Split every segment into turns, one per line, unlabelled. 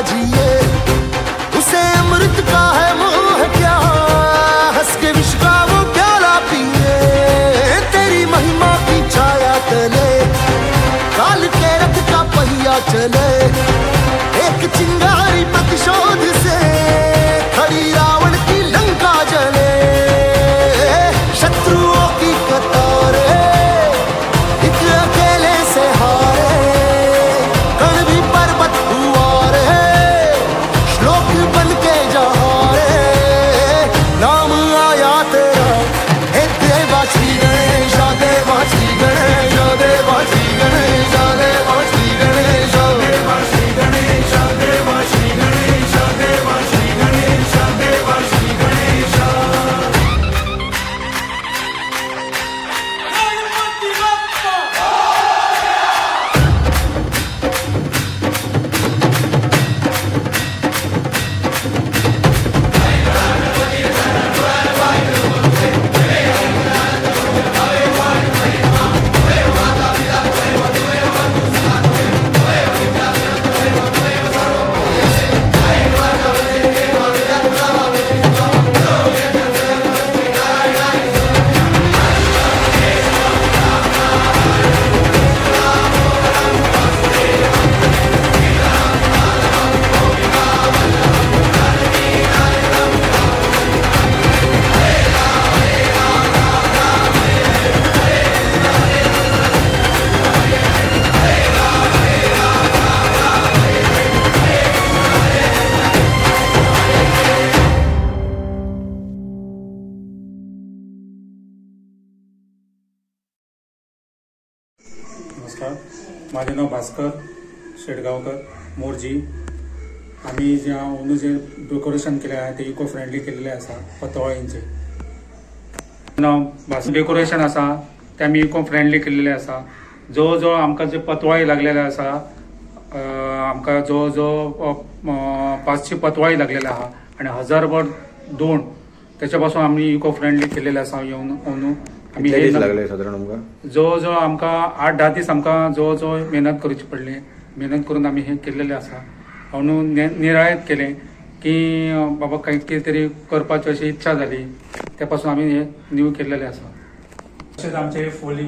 जिए। उसे अमृत का है मोह, क्या हंस के विश्व का वो प्याला पिए। तेरी महिमा की छाया तले, काल के रथ का पहिया चले।
नमस्कार. माझे नाव भास्कर शेडगावकर मोरजी. आम्ही जे अंदू जे डेकोरेशन केले आहे ते इको फ्रेंडली केलेले आसा पतोळ्यांचे नाव भास डेकोरेशन आसा ते आमी इको फ्रेंडली केलेले आसा जवळ जवळ आमकां जे पतवाळी लागलेले आसा आमकां जवळ जवळ अं, पतवाळी लागलेले आहा. आणि हजारभर दोन त्याच्या पासून आम्ही इको फ्रेंडली केलेले आसा येवन अंदू आमी
कितले
हे
दीस
न-
लागले साधारण आमकां?
जवळ जवळ आमकां आठ धा दीस आमकां जवळ जवळ मेहनत करची पडली. मेहनत करून आमी हे केलेले आसा म्हणून नि- निरायत केले की बाबा काही कितें तरी करपाची अशी इच्छा जाली त्या पासून आमी हे न्यू केलेले आसा तशेंच आमचे फोली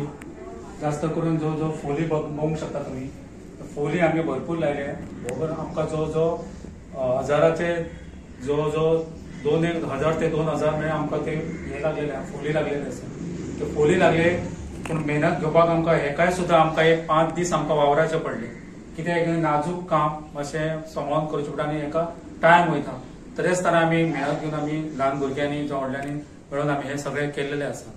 जास्त करून जवळ जवळ फोली बघ- बघूंक शकता तुमी फोली आमी भरपूर लायले. बरोबर आमकां जवळ जवळ अं, हजाराचे जवळ जवळ दोन एक हजार ते दोन हजार मेळ्या आमकां ते हे लागलेले फोली लागलेले आसा ते फोली लागले पूण मेहनत घेवपाक आमकां हेकाय सुद्दां आमकां एक पांच दीस आमकां वावराचे पडले. कित्याक नाजूक काम मातशें सांबाळून करचें पडटा आनी हेका टायम वयता. तरी आसतना आमी मेहनत घेवन आमी ल्हान भुरग्यांनी जावं व्हडल्यांनी मेळून आमी हे सगळे केलेले आसा.